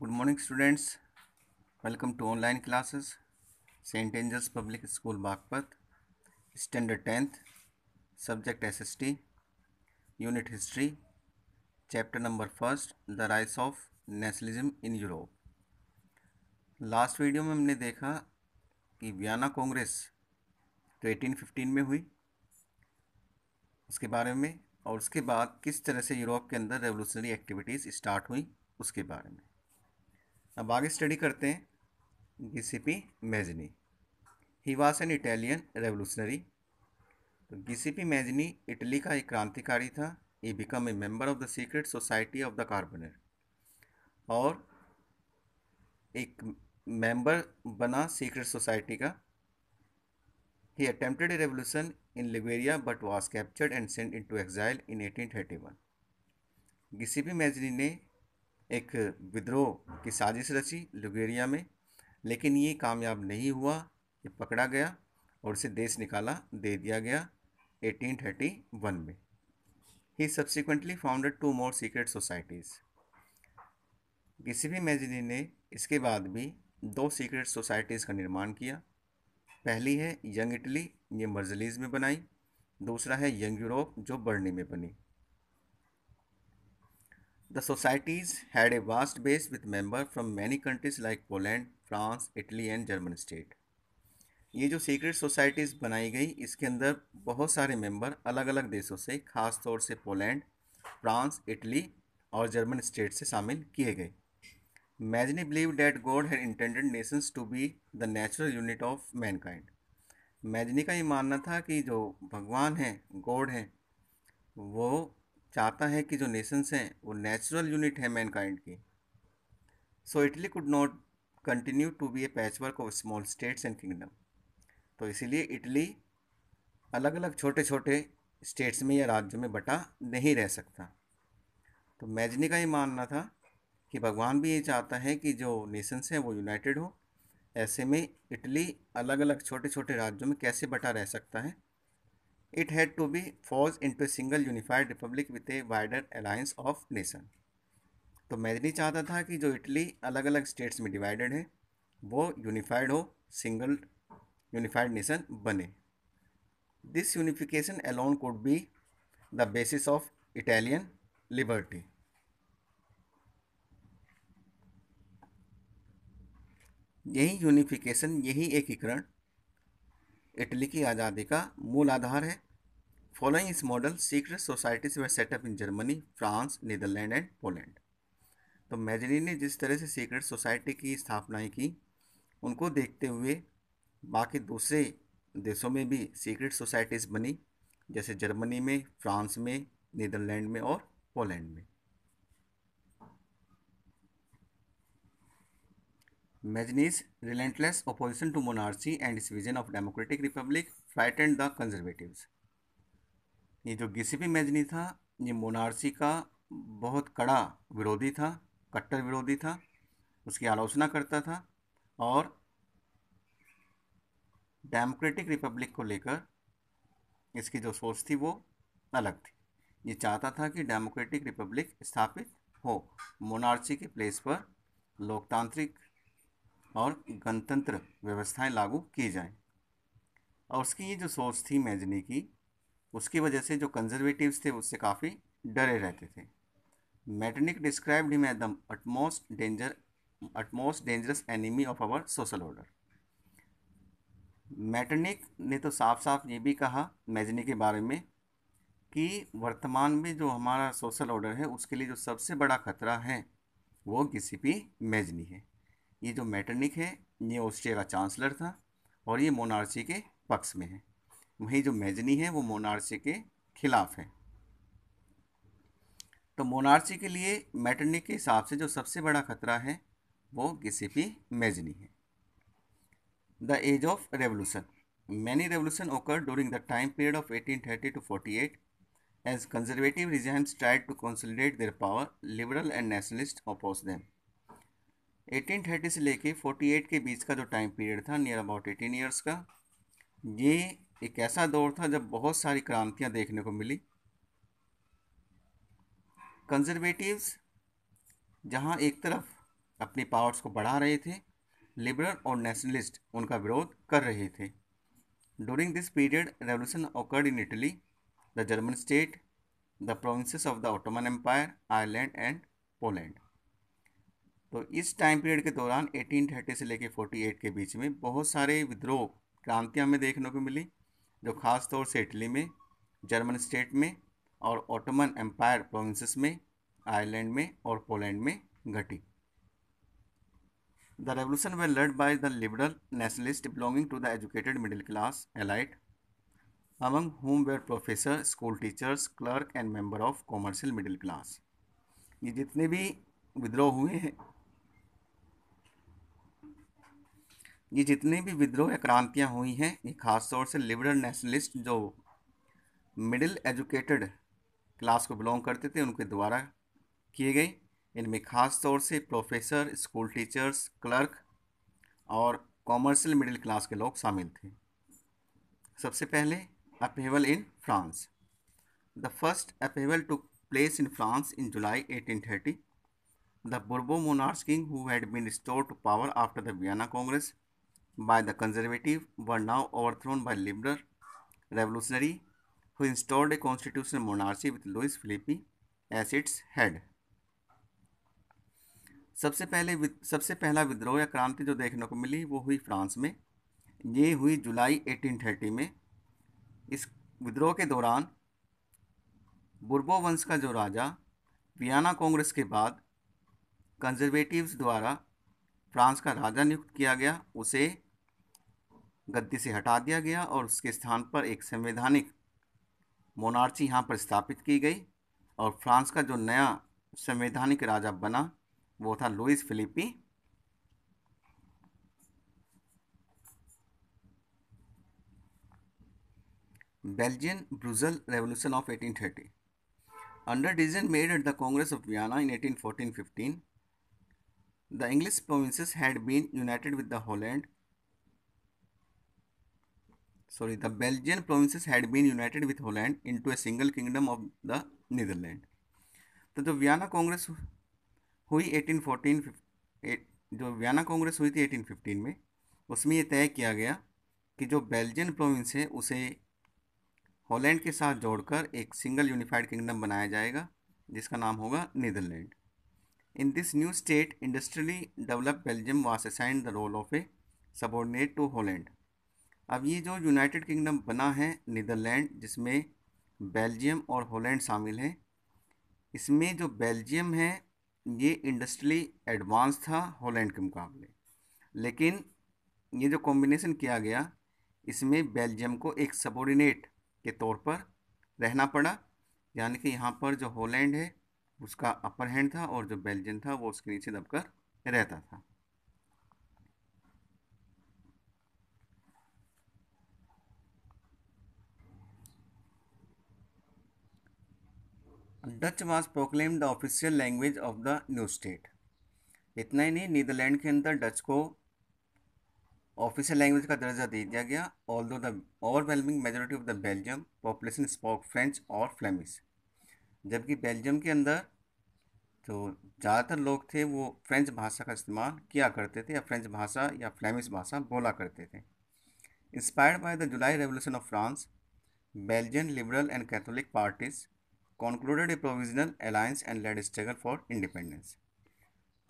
Good morning students welcome to online classes saint angels public school Baghpat standard tenth subject SST unit history chapter number first the rise of nationalism in Europe last video में हमने देखा कि Vienna Congress तो 1815 में हुई। उसके बारे में और उसके बाद किस तरह से यूरोप के अंदर रेवोल्यूशनरी एक्टिविटीज़ स्टार्ट हुई, उसके बारे में। अब आगे स्टडी करते हैं। गिसिपी मैजनी ही वास एन इटालियन रेवोल्यूशनरी तो गिसिपी मैजनी इटली का एक क्रांतिकारी था। ये become a member of the secret society of the Carbonari और एक मेंबर बना सीक्रेट सोसाइटी का। He attempted a revolution in Liguria but was captured and sent into exile in 1831 Giuseppe Mazzini ने एक विद्रोह की साजिश रची लिगेरिया में, लेकिन ये कामयाब नहीं हुआ, ये पकड़ा गया और इसे देश निकाला, दे दिया गया 1831 में। He subsequently founded two more secret societies किसी भी मैजनी ने इसके बाद भी दो सीक्रेट सोसाइटीज़ का निर्माण किया। पहली है यंग इटली, ये मर्जलीज में बनाई। दूसरा है यंग यूरोप, जो बर्नी में बनी। The societies had a vast base with member from many countries like Poland France Italy and German state ये जो सीक्रेट सोसाइटीज़ बनाई गई, इसके अंदर बहुत सारे मेंबर अलग अलग देशों से, ख़ास तौर से पोलैंड फ्रांस इटली और जर्मन स्टेट से शामिल किए गए। Mazzini believe that God had intended nations to be the natural unit of mankind Mazzini का ये मानना था कि जो भगवान हैं गॉड हैं, वो चाहता है कि जो नेशंस हैं, वो नेचुरल यूनिट है मैनकाइंड की। So Italy could not continue to be a patchwork of small states and kingdom तो इसीलिए इटली अलग अलग छोटे छोटे स्टेट्स में या राज्यों में बटा नहीं रह सकता। तो मैजनी का ये मानना था कि भगवान भी ये चाहता है कि जो नेशंस हैं, वो यूनाइटेड हो। ऐसे में इटली अलग अलग छोटे छोटे राज्यों में कैसे बटा रह सकता है? It had to be forged into a single unified republic with a wider alliance of nation तो मैजनी चाहता था कि जो इटली अलग अलग स्टेट्स में डिवाइडेड है, वो यूनिफाइड हो सिंगल यूनिफाइड नेशन बने। This unification alone could be the basis of Italian liberty यही यूनिफिकेशन यही एकीकरण इटली की आज़ादी का मूल आधार है। Following this model secret societies were set up in Germany France Netherlands and Poland तो मैजनी ने जिस तरह से सीक्रेट सोसाइटी की स्थापनाएँ की, उनको देखते हुए बाकी दूसरे देशों में भी सीक्रेट सोसाइटीज़ बनी, जैसे जर्मनी में फ्रांस में नीदरलैंड में और पोलैंड में। Majni's relentless opposition to monarchy and his vision of democratic republic frightened the conservatives. ये जो गिसिपी मैजनी था, ये मोनार्ची का बहुत कड़ा विरोधी था, कट्टर विरोधी था, उसकी आलोचना करता था और डेमोक्रेटिक रिपब्लिक को लेकर इसकी जो सोच थी वो अलग थी ये चाहता था कि डेमोक्रेटिक रिपब्लिक स्थापित हो मोनार्ची के प्लेस पर लोकतांत्रिक और गणतंत्र व्यवस्थाएँ लागू की जाएँ। और उसकी ये जो सोच थी मैजनी की, उसकी वजह से जो कंजर्वेटिव्स थे, उससे काफ़ी डरे रहते थे। Metternich described him as the utmost danger utmost dangerous enemy of our social order Metternich ने तो साफ़ साफ़ ये भी कहा मैजनी के बारे में कि वर्तमान में जो हमारा सोशल ऑर्डर है, उसके लिए जो सबसे बड़ा खतरा है, वो किसी भी मैजनी है। ये जो मैटरनिक है, ये ऑस्ट्रिया का चांसलर था और ये मोनार्ची के पक्ष में है। वहीं जो मैजनी है, वो मोनार्ची के खिलाफ है। तो मोनार्ची के लिए मैटरनिक के हिसाब से जो सबसे बड़ा खतरा है, वो गिसिपी मैजनी है। The age of revolution. Many revolution occur during the time period of 1830 to 48 as conservative regimes tried to consolidate their power, liberal and nationalist oppose them. 1830 से लेके 48 के बीच का जो टाइम पीरियड था नियर अबाउट 18 इयर्स का, ये एक ऐसा दौर था जब बहुत सारी क्रांतियाँ देखने को मिली। कंजर्वेटिव्स जहाँ एक तरफ़ अपनी पावर्स को बढ़ा रहे थे लिबरल और नेशनलिस्ट उनका विरोध कर रहे थे। During this period revolution occurred in Italy the German state the provinces of the Ottoman Empire Ireland and Poland तो इस टाइम पीरियड के दौरान 1830 से लेकर 48 के बीच में बहुत सारे विद्रोह क्रांतियाँ में देखने को मिली, जो खास तौर से इटली में, जर्मन स्टेट में और ओटमन एम्पायर प्रोविंस में आयरलैंड में और पोलैंड में घटी। The revolution were led by the liberal nationalist belonging to the educated middle class elite among whom were professor school teachers clerk and member of commercial middle class ये जितने भी विद्रोह हुए हैं ये जितने भी विद्रोह या क्रांतियाँ हुई हैं, ये खास तौर से लिबरल नेशनलिस्ट जो मिडिल एजुकेटेड क्लास को बिलोंग करते थे, उनके द्वारा किए गए। इनमें ख़ास तौर से प्रोफेसर स्कूल टीचर्स क्लर्क और कॉमर्शियल मिडिल क्लास के लोग शामिल थे। सबसे पहले upheaval in France the first upheaval to place in France in July 1830 the Bourbon monarchs king who had been restore to power after the Vienna congress by the conservative were now overthrown by liberal revolutionary who installed a constitutional monarchy with Louis Philippe as its head. सबसे पहले सबसे पहला विद्रोह या क्रांति जो देखने को मिली वो हुई फ्रांस में ये हुई जुलाई 1830 में इस विद्रोह के दौरान बुर्बो वंश का जो राजा वियाना कांग्रेस के बाद कंजर्वेटिव्स द्वारा फ्रांस का राजा नियुक्त किया गया उसे गद्दी से हटा दिया गया और उसके स्थान पर एक संवैधानिक मोनार्ची यहाँ पर स्थापित की गई और फ्रांस का जो नया संवैधानिक राजा बना, वो था Louis Philippe Belgian Brussels revolution of 1830 under decision made at the congress of Vienna in 1814-15 the English provinces had been united with the Holland sorry, the belgian provinces had been united with holland into a single kingdom of the netherlands. तो जो Vienna Congress हुई 1814 जो Vienna Congress हुई थी 1815 में, उसमें ये तय किया गया कि जो बेल्जियन प्रोविंस है, उसे हॉलैंड के साथ जोड़कर एक सिंगल यूनिफाइड किंगडम बनाया जाएगा, जिसका नाम होगा Netherlands in this new state industrially develop Belgium was assigned the role of a subordinate to Holland अब ये जो यूनाइटेड किंगडम बना है नीदरलैंड जिसमें बेल्जियम और हॉलैंड शामिल हैं, इसमें जो बेल्जियम है, ये इंडस्ट्रियली एडवांस था हॉलैंड के मुकाबले। लेकिन ये जो कॉम्बिनेशन किया गया, इसमें बेल्जियम को एक सबोर्डिनेट के तौर पर रहना पड़ा। यानी कि यहाँ पर जो हॉलैंड है, उसका अपर हैंड था और जो बेल्जियम था, वो उसके नीचे दबकर रहता था। Dutch was proclaim the official language of the new state इतना ही नहीं नीदरलैंड के अंदर डच को ऑफिशियल लैंग्वेज का दर्जा दे दिया गया although the overwhelming majority of the Belgium population spoke French और फ्लेमिश जबकि बेल्जियम के अंदर जो ज़्यादातर लोग थे, वो फ्रेंच भाषा का इस्तेमाल किया करते थे, या फ्रेंच भाषा या फ्लेमिश भाषा बोला करते थे. Inspired by the July revolution of France Belgian liberal and Catholic parties concluded a provisional alliance and led struggle for independence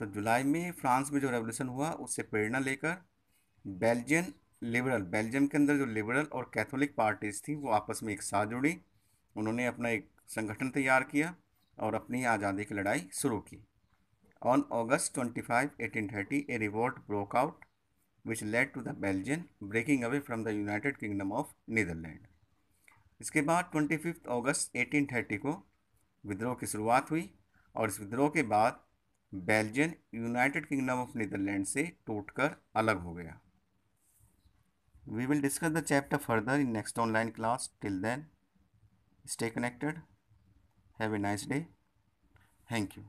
तो जुलाई में फ्रांस में जो रेवोल्यूशन हुआ, उससे प्रेरणा लेकर बेल्जियन लिबरल बेल्जियम के अंदर जो लिबरल और कैथोलिक पार्टीज़ थी, वो आपस में एक साथ जुड़ी। उन्होंने अपना एक संगठन तैयार किया और अपनी आज़ादी की लड़ाई शुरू की। On August twenty five eighteen thirty a revolt broke out which led to the Belgian breaking away from the United Kingdom of Netherlands इसके बाद ट्वेंटी फिफ्थ अगस्त एटीन थर्टी को विद्रोह की शुरुआत हुई और इस विद्रोह के बाद Belgian United Kingdom of Netherlands से टूटकर अलग हो गया। We will discuss the chapter further in next online class till then stay connected have a nice day thank you